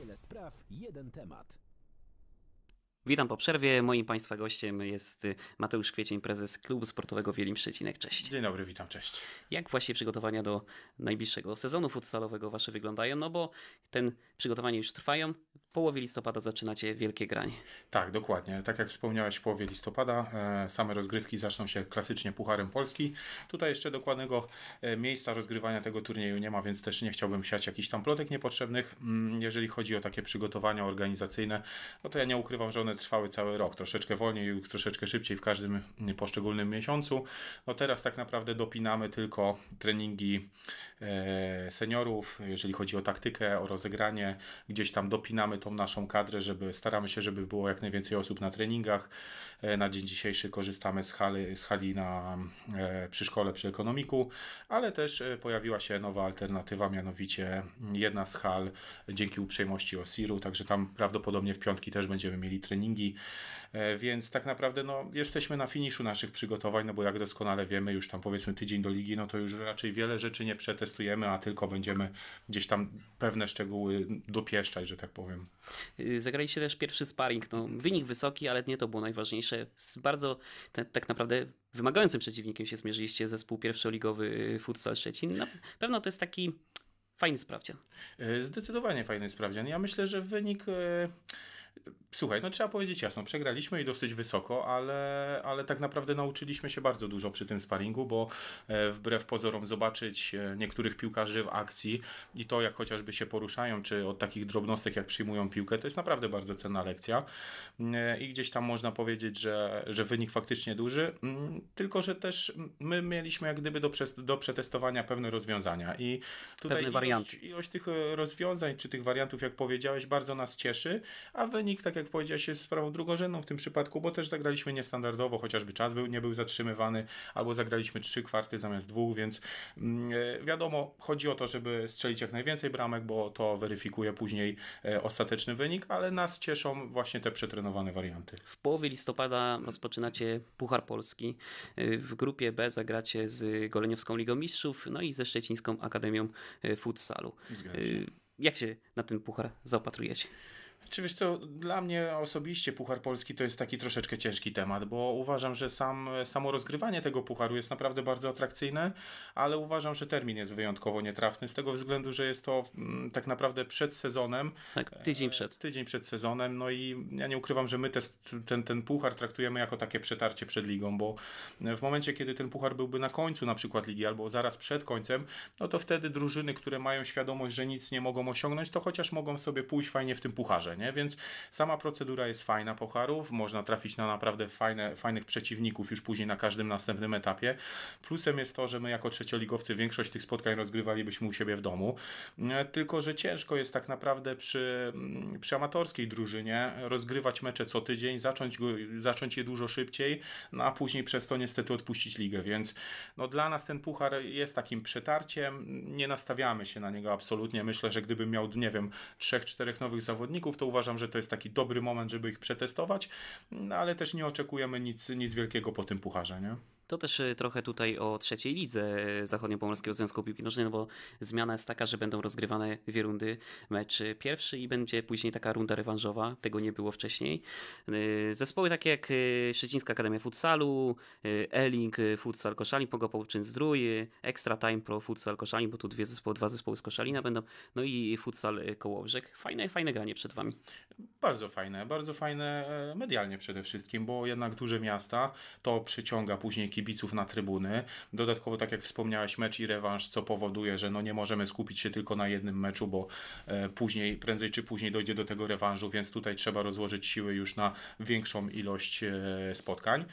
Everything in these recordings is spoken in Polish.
Wiele spraw, jeden temat. Witam po przerwie. Moim Państwa gościem jest y, Mateusz Kwiecień, prezes Klubu Sportowego Wielim Szczecinek. Cześć. Dzień dobry, witam, cześć. Jak właśnie przygotowania do najbliższego sezonu futsalowego Wasze wyglądają? No bo ten przygotowania już trwają. W połowie listopada zaczynacie wielkie granie. Tak, dokładnie. Tak jak wspomniałeś, w połowie listopada e, same rozgrywki zaczną się klasycznie Pucharem Polski. Tutaj jeszcze dokładnego e, miejsca rozgrywania tego turnieju nie ma, więc też nie chciałbym siać jakichś tam plotek niepotrzebnych. Mm, Jeżeli chodzi o takie przygotowania organizacyjne, no to ja nie ukrywam, że one trwały cały rok. Troszeczkę wolniej, troszeczkę szybciej w każdym poszczególnym miesiącu. No teraz tak naprawdę dopinamy tylko treningi seniorów, jeżeli chodzi o taktykę, o rozegranie. Gdzieś tam dopinamy tą naszą kadrę, żeby staramy się, żeby było jak najwięcej osób na treningach. E, Na dzień dzisiejszy korzystamy z hali, z hali na, e, przy szkole przy ekonomiku, ale też e, pojawiła się nowa alternatywa, mianowicie jedna z hal dzięki uprzejmości Osiru, także tam prawdopodobnie w piątki też będziemy mieli treningi, E, więc tak naprawdę no, jesteśmy na finiszu naszych przygotowań, no bo jak doskonale wiemy, już tam powiedzmy tydzień do ligi, no to już raczej wiele rzeczy nie przetestujemy, a tylko będziemy gdzieś tam pewne szczegóły dopieszczać, że tak powiem. Y, Zagraliście też pierwszy sparring. No, wynik wysoki, ale nie to było najważniejsze. Z bardzo te, tak naprawdę wymagającym przeciwnikiem się zmierzyliście zespół pierwszoligowy y, Futsal Szczecin. Na pewno to jest taki fajny sprawdzian. E, Zdecydowanie fajny sprawdzian. Ja myślę, że wynik. Słuchaj, no trzeba powiedzieć jasno, przegraliśmy i dosyć wysoko, ale, ale tak naprawdę nauczyliśmy się bardzo dużo przy tym sparingu, bo e, wbrew pozorom zobaczyć e, niektórych piłkarzy w akcji i to, jak chociażby się poruszają, czy od takich drobnostek, jak przyjmują piłkę, to jest naprawdę bardzo cenna lekcja. E, I gdzieś tam można powiedzieć, że, że wynik faktycznie duży, mm, tylko że też my mieliśmy jak gdyby do, do przetestowania pewne rozwiązania i tutaj ilość, ilość tych rozwiązań, czy tych wariantów, jak powiedziałeś, bardzo nas cieszy, a wynik, tak jak powiedziałeś, jest sprawą drugorzędną w tym przypadku, bo też zagraliśmy niestandardowo, chociażby czas był, nie był zatrzymywany, albo zagraliśmy trzy kwarty zamiast dwóch, więc e, wiadomo, chodzi o to, żeby strzelić jak najwięcej bramek, bo to weryfikuje później e, ostateczny wynik, ale nas cieszą właśnie te przetrenowane warianty. W połowie listopada rozpoczynacie Puchar Polski. Y, W grupie B zagracie z Goleniowską Ligą Mistrzów, no i ze Szczecińską Akademią Futsalu. Jak się na ten puchar zaopatrujecie? Czy wiesz co, dla mnie osobiście Puchar Polski to jest taki troszeczkę ciężki temat, bo uważam, że sam, samo rozgrywanie tego pucharu jest naprawdę bardzo atrakcyjne, ale uważam, że termin jest wyjątkowo nietrafny z tego względu, że jest to mm, tak naprawdę przed sezonem. Tak, tydzień przed. Tydzień przed sezonem, no i ja nie ukrywam, że my te, ten, ten puchar traktujemy jako takie przetarcie przed ligą, bo w momencie, kiedy ten puchar byłby na końcu na przykład ligi albo zaraz przed końcem, no to wtedy drużyny, które mają świadomość, że nic nie mogą osiągnąć, to chociaż mogą sobie pójść fajnie w tym pucharze, nie? Więc sama procedura jest fajna pucharów, można trafić na naprawdę fajne, fajnych przeciwników już później na każdym następnym etapie. Plusem jest to, że my jako trzecioligowcy większość tych spotkań rozgrywalibyśmy u siebie w domu, E, tylko że ciężko jest tak naprawdę przy, mm, przy amatorskiej drużynie rozgrywać mecze co tydzień, zacząć, go, zacząć je dużo szybciej, no a później przez to niestety odpuścić ligę, więc no dla nas ten puchar jest takim przetarciem, nie nastawiamy się na niego absolutnie. Myślę, że gdybym miał, nie wiem, trzech, czterech nowych zawodników, to uważam, że to jest taki dobry moment, żeby ich przetestować, no ale też nie oczekujemy nic, nic wielkiego po tym pucharze, nie? To też y, trochę tutaj o trzeciej lidze Zachodniopomorskiego Związku Piłki Nożnej, no bo zmiana jest taka, że będą rozgrywane dwie rundy. Mecz pierwszy i będzie później taka runda rewanżowa. Tego nie było wcześniej. Y, Zespoły takie jak y, Szczecińska Akademia Futsalu, y, E-Link y, Futsal Koszalin, Pogopołczyn Zdrój, y, Extra Time Pro Futsal Koszalin, bo tu dwie zespoły, dwa zespoły z Koszalina będą, no i Futsal y, Kołobrzeg. Fajne, fajne granie przed wami. Bardzo fajne, bardzo fajne e, medialnie przede wszystkim, bo jednak duże miasta to przyciąga później kibiców na trybuny. Dodatkowo, tak jak wspomniałeś, mecz i rewanż, co powoduje, że no nie możemy skupić się tylko na jednym meczu, bo e, później, prędzej czy później dojdzie do tego rewanżu, więc tutaj trzeba rozłożyć siły już na większą ilość e, spotkań.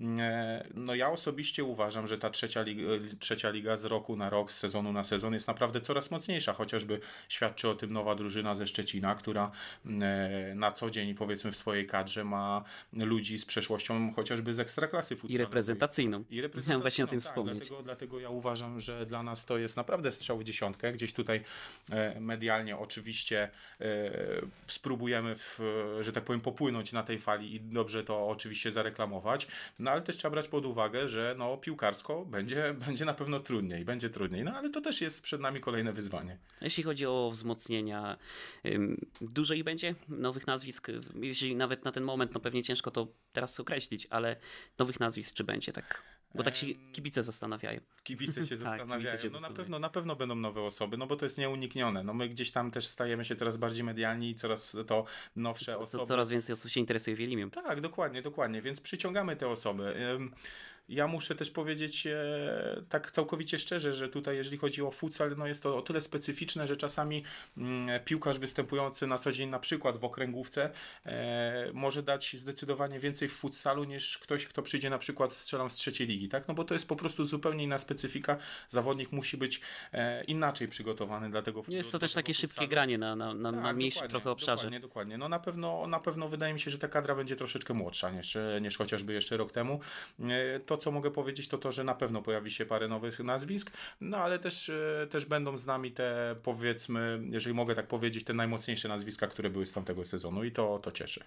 E, No ja osobiście uważam, że ta trzecia liga, trzecia liga z roku na rok, z sezonu na sezon jest naprawdę coraz mocniejsza, chociażby świadczy o tym nowa drużyna ze Szczecina, która e, na co dzień powiedzmy w swojej kadrze ma ludzi z przeszłością chociażby z ekstraklasy I futsalowej. reprezentacyjną. I Miałem właśnie o tym tak, wspomnieć. Dlatego, dlatego ja uważam, że dla nas to jest naprawdę strzał w dziesiątkę. Gdzieś tutaj e, medialnie oczywiście e, spróbujemy, w, że tak powiem, popłynąć na tej fali i dobrze to oczywiście zareklamować. No ale też trzeba brać pod uwagę, że no piłkarsko będzie, będzie na pewno trudniej, będzie trudniej, no ale to też jest przed nami kolejne wyzwanie. Jeśli chodzi o wzmocnienia, dużo ich będzie nowych nazwisk, jeśli nawet na ten moment, no pewnie ciężko to teraz określić, ale nowych nazwisk czy będzie tak? Bo tak się kibice zastanawiają. Kibice się Tak, zastanawiają. kibice się no na pewno, na pewno będą nowe osoby, no bo to jest nieuniknione. No my gdzieś tam też stajemy się coraz bardziej medialni i coraz to nowsze Co, osoby. coraz więcej osób się interesuje Wielimiem. Tak, dokładnie, dokładnie, więc przyciągamy te osoby. Ja muszę też powiedzieć e, tak całkowicie szczerze, że tutaj jeżeli chodzi o futsal, no jest to o tyle specyficzne, że czasami mm, piłkarz występujący na co dzień na przykład w okręgówce e, może dać zdecydowanie więcej w futsalu niż ktoś, kto przyjdzie na przykład strzelam z trzeciej ligi, tak? No bo to jest po prostu zupełnie inna specyfika. Zawodnik musi być e, inaczej przygotowany dla tego Jest to do też takie szybkie futsalu. granie na, na, na, na Tak, mniejszym dokładnie, trochę obszarze. Dokładnie, dokładnie. No na pewno, na pewno wydaje mi się, że ta kadra będzie troszeczkę młodsza niż, niż chociażby jeszcze rok temu. E, To, co mogę powiedzieć, to to, że na pewno pojawi się parę nowych nazwisk, no ale też, e, też będą z nami te, powiedzmy, jeżeli mogę tak powiedzieć, te najmocniejsze nazwiska, które były z tamtego sezonu i to, to cieszy.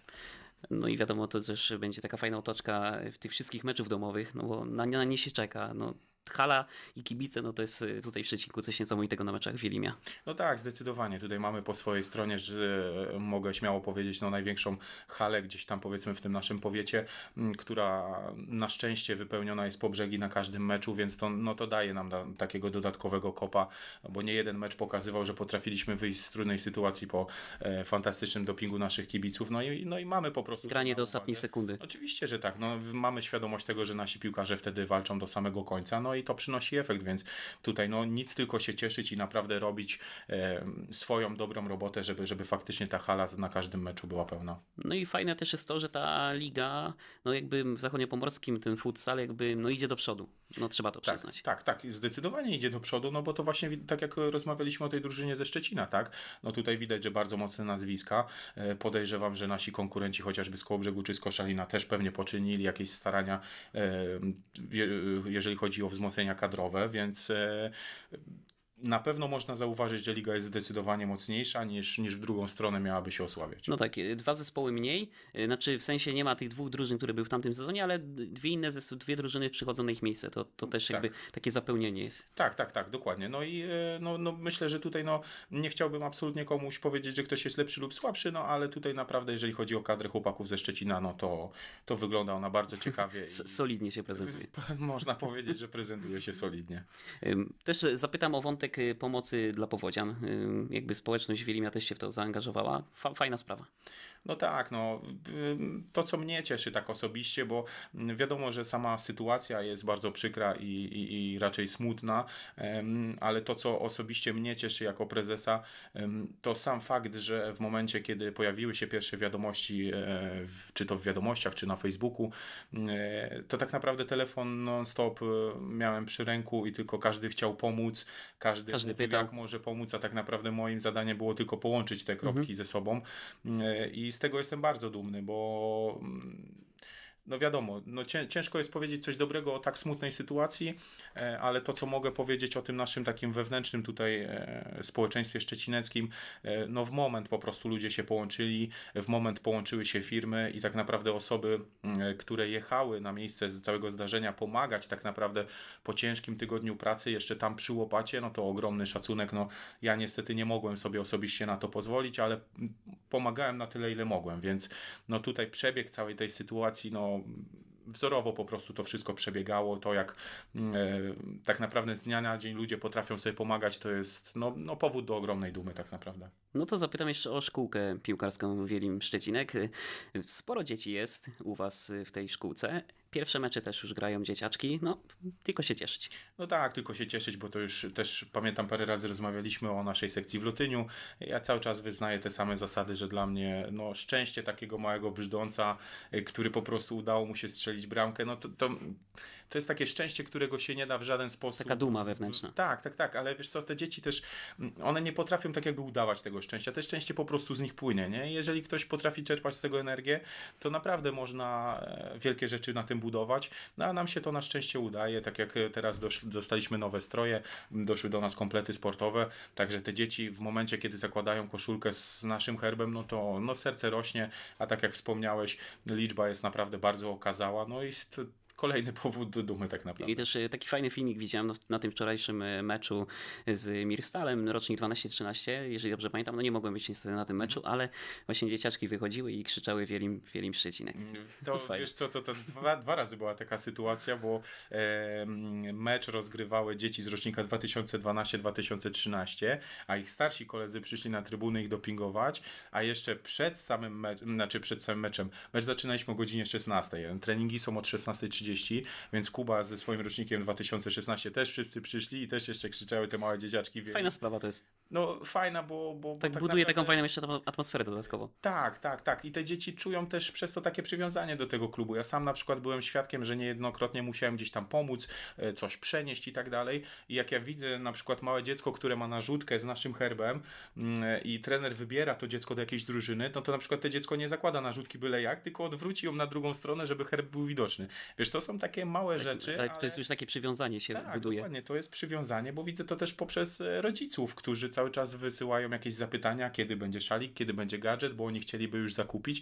No i wiadomo, to też będzie taka fajna otoczka w tych wszystkich meczów domowych, no bo na, na nie się czeka. No, hala i kibice, no to jest y, tutaj w Szczecinku coś niesamowitego na meczach Wielimia. No tak, zdecydowanie. Tutaj mamy po swojej stronie, że e, mogę śmiało powiedzieć, no największą halę gdzieś tam powiedzmy w tym naszym powiecie, m, która na szczęście wypełniona jest po brzegi na każdym meczu, więc to, no to daje nam da, takiego dodatkowego kopa, bo nie jeden mecz pokazywał, że potrafiliśmy wyjść z trudnej sytuacji po e, fantastycznym dopingu naszych kibiców, no i, no i mamy po prostu... Granie do ostatniej sekundy. Oczywiście, że tak. No, mamy świadomość tego, że nasi piłkarze wtedy walczą do samego końca, no i to przynosi efekt, więc tutaj no, nic tylko się cieszyć i naprawdę robić e, swoją dobrą robotę, żeby, żeby faktycznie ta hala na każdym meczu była pełna. No i fajne też jest to, że ta liga, no jakby w zachodniopomorskim tym futsal jakby no idzie do przodu. No trzeba to Tak, przyznać. tak, tak, zdecydowanie idzie do przodu, no bo to właśnie tak jak rozmawialiśmy o tej drużynie ze Szczecina, tak? No tutaj widać, że bardzo mocne nazwiska. E, Podejrzewam, że nasi konkurenci chociażby z Kołobrzegu czy z Koszalina też pewnie poczynili jakieś starania, e, je- jeżeli chodzi o wzmocnienia kadrowe, więc e, na pewno można zauważyć, że liga jest zdecydowanie mocniejsza niż, niż w drugą stronę miałaby się osłabiać. No tak, y, dwa zespoły mniej, y, znaczy w sensie nie ma tych dwóch drużyn, które były w tamtym sezonie, ale dwie inne, zes- dwie drużyny przychodzą na ich miejsce. To, to też Tak. jakby takie zapełnienie jest. Tak, tak, tak, dokładnie. No i e, no, no myślę, że tutaj no, nie chciałbym absolutnie komuś powiedzieć, że ktoś jest lepszy lub słabszy, no ale tutaj naprawdę, jeżeli chodzi o kadrę chłopaków ze Szczecina, no to, to wygląda ona bardzo ciekawie. I solidnie się prezentuje. Można powiedzieć, że prezentuje się solidnie. Też zapytam o wątek y, pomocy dla powodzian. Ym, Jakby społeczność Wielimia też się w to zaangażowała. Fa- fajna sprawa. No tak, no to co mnie cieszy tak osobiście, bo mm, wiadomo, że sama sytuacja jest bardzo przykra i, i, i raczej smutna, ale to co osobiście mnie cieszy jako prezesa, to sam fakt, że w momencie, kiedy pojawiły się pierwsze wiadomości, e, czy to w wiadomościach, czy na Facebooku, e, to tak naprawdę telefon non-stop e, miałem przy ręku i tylko każdy chciał pomóc, każdy, Każdy pytał. jak może pomóc, a tak naprawdę moim zadaniem było tylko połączyć te kropki ze sobą E, i z tego jestem bardzo dumny, bo mm, no wiadomo, no cię, ciężko jest powiedzieć coś dobrego o tak smutnej sytuacji, e, ale to, co mogę powiedzieć o tym naszym takim wewnętrznym tutaj e, społeczeństwie szczecineckim, e, no w moment po prostu ludzie się połączyli, w moment połączyły się firmy i tak naprawdę osoby, mm, które jechały na miejsce z całego zdarzenia pomagać tak naprawdę po ciężkim tygodniu pracy jeszcze tam przy łopacie, no to ogromny szacunek, no ja niestety nie mogłem sobie osobiście na to pozwolić, ale pomagałem na tyle, ile mogłem, więc no tutaj przebieg całej tej sytuacji, no wzorowo po prostu to wszystko przebiegało, to jak mm, e, tak naprawdę z dnia na dzień ludzie potrafią sobie pomagać, to jest no, no powód do ogromnej dumy tak naprawdę. No to zapytam jeszcze o szkółkę piłkarską Wielim Szczecinek. Sporo dzieci jest u Was w tej szkółce. Pierwsze mecze też już grają dzieciaczki. No, tylko się cieszyć. No tak, tylko się cieszyć, bo to już też pamiętam parę razy rozmawialiśmy o naszej sekcji w Lutyniu. Ja cały czas wyznaję te same zasady, że dla mnie no, szczęście takiego małego brzdąca, y, który po prostu udało mu się strzelić bramkę, no to, to, to jest takie szczęście, którego się nie da w żaden sposób. Taka duma wewnętrzna. Tak, tak, tak, ale wiesz co, te dzieci też, mm, one nie potrafią tak jakby udawać tego szczęścia. To szczęście po prostu z nich płynie, nie? Jeżeli ktoś potrafi czerpać z tego energię, to naprawdę można e, wielkie rzeczy na tym budować. No a nam się to na szczęście udaje, tak jak e, teraz dostaliśmy nowe stroje, doszły do nas komplety sportowe, także te dzieci w momencie, kiedy zakładają koszulkę z naszym herbem, no to no serce rośnie, a tak jak wspomniałeś, liczba jest naprawdę bardzo okazała, no i kolejny powód do dumy tak naprawdę. I też e, taki fajny filmik widziałem no, na tym wczorajszym e, meczu z Mirstalem, rocznik 12-13, jeżeli dobrze pamiętam. No nie mogłem być niestety na tym meczu, ale właśnie dzieciaczki wychodziły i krzyczały Wielim, Wielim Szczecinek. To Fajnie. wiesz co, to, to dwa, dwa razy była taka sytuacja, bo e, mecz rozgrywały dzieci z rocznika 2012-2013, a ich starsi koledzy przyszli na trybuny ich dopingować, a jeszcze przed samym meczem, znaczy przed samym meczem, mecz zaczynaliśmy o godzinie 16. Treningi są od 16.30, więc Kuba ze swoim rocznikiem 2016 też wszyscy przyszli i też jeszcze krzyczały te małe dzieciaczki. Fajna sprawa to jest. No fajna, bo... bo bo Tak, buduje taką naprawdę- fajną jeszcze atmosferę dodatkowo. tak, tak, tak. I te dzieci czują też przez to takie przywiązanie do tego klubu. Ja sam na przykład byłem świadkiem, że niejednokrotnie musiałem gdzieś tam pomóc, e, coś przenieść i tak dalej. I jak ja widzę na przykład małe dziecko, które ma narzutkę z naszym herbem mm, i trener wybiera to dziecko do jakiejś drużyny, no to na przykład to dziecko nie zakłada narzutki byle jak, tylko odwróci ją na drugą stronę, żeby herb był widoczny. Wiesz, to są takie małe rzeczy. Tak, ale... to jest już takie przywiązanie się Tak, buduje. dokładnie, to jest przywiązanie, bo widzę to też poprzez e, rodziców, którzy cały czas wysyłają jakieś zapytania, kiedy będzie szalik, kiedy będzie gadżet, bo oni chcieliby już zakupić,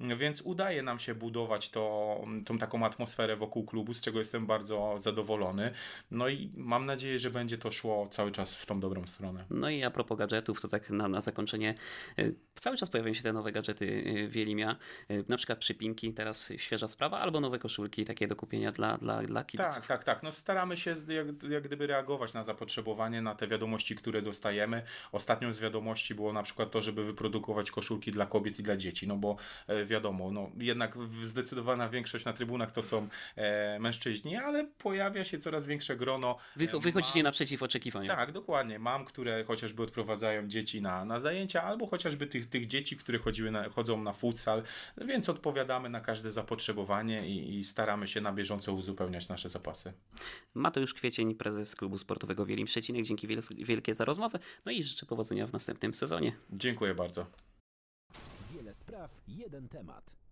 więc udaje nam się budować to, tą taką atmosferę wokół klubu, z czego jestem bardzo zadowolony. No i mam nadzieję, że będzie to szło cały czas w tą dobrą stronę. No i a propos gadżetów, to tak na, na zakończenie, y, cały czas pojawiają się te nowe gadżety y, Wielimia, y, na przykład przypinki, teraz świeża sprawa, albo nowe koszulki takie do kupienia dla, dla, dla kibiców. Tak, tak, tak. No staramy się jak, jak gdyby reagować na zapotrzebowanie, na te wiadomości, które dostajemy. Ostatnią z wiadomości było na przykład to, żeby wyprodukować koszulki dla kobiet i dla dzieci, no bo e, wiadomo, no jednak zdecydowana większość na trybunach to są e, mężczyźni, ale pojawia się coraz większe grono. Wy, e, wychodzicie mam- naprzeciw oczekiwaniom. tak, dokładnie. Mam, które chociażby odprowadzają dzieci na, na zajęcia, albo chociażby tych, tych dzieci, które chodziły na, chodzą na futsal, więc odpowiadamy na każde zapotrzebowanie i, i staramy się na bieżąco uzupełniać nasze zapasy. Mateusz Kwiecień, prezes klubu sportowego Wielim Szczecinek, dzięki wiel- wielkie za rozmowę, no i życzę powodzenia w następnym sezonie. Dziękuję bardzo. Wiele spraw, jeden temat.